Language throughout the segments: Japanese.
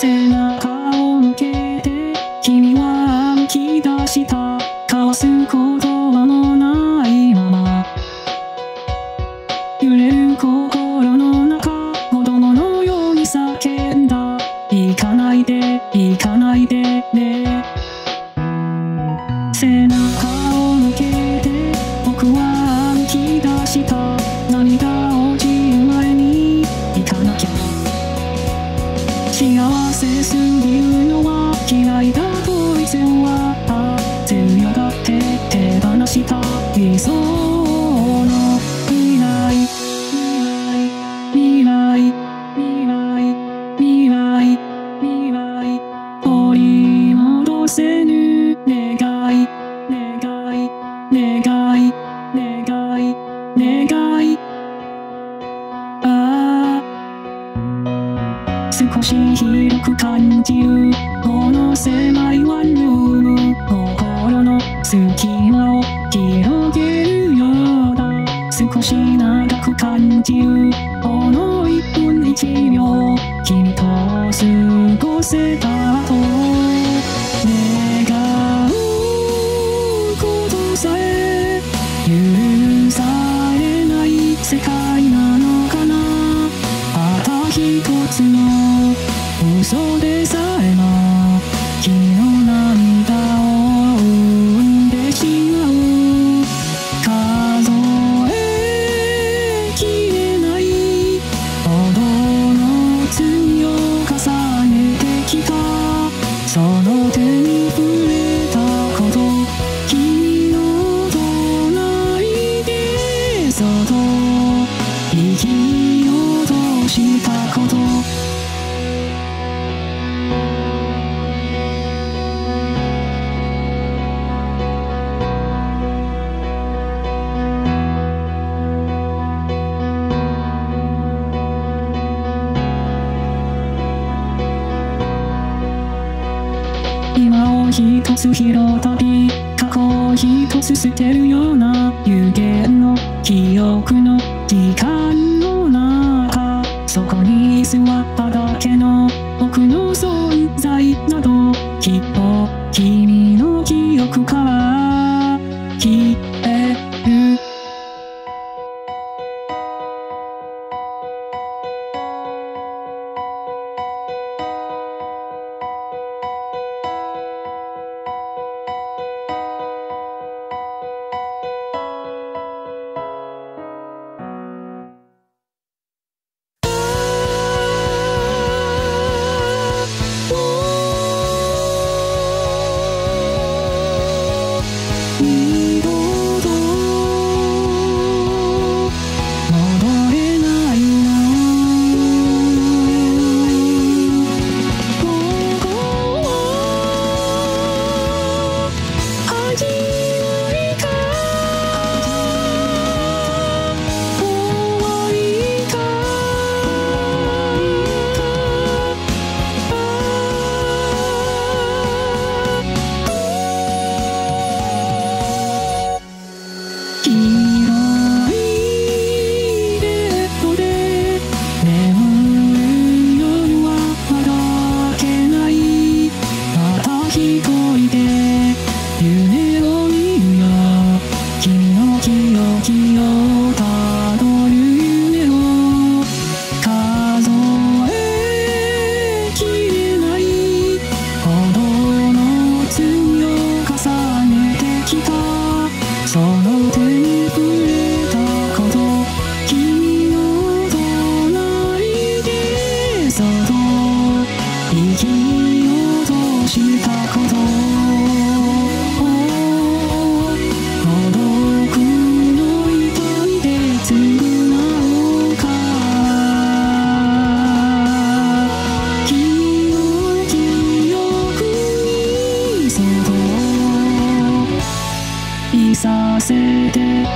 背中を向けて君は歩き出した。線はあ強がって手放したいぞ少し広く感じるこの狭いワンルーム心の隙間を広げるようだ。少し長く感じるこの一分一秒。君と過ごせたと願うことさえ許されない世界なのかな。たった一つの嘘でさえも君の涙を生んでしまう数えきれないほどの罪を重ねてきたその手に触れたこと君の隣でそっと息を落としたこと。今を一つ拾ったり過去を一つ捨てるような有限の記憶の時間の中そこに座っただけの僕の存在などきっと君の記憶からきっとにそっといさせて。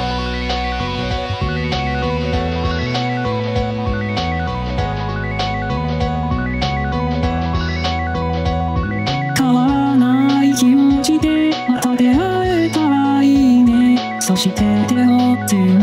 変わらない気持ちでまた出会えたらいいね。そして手をつなごうその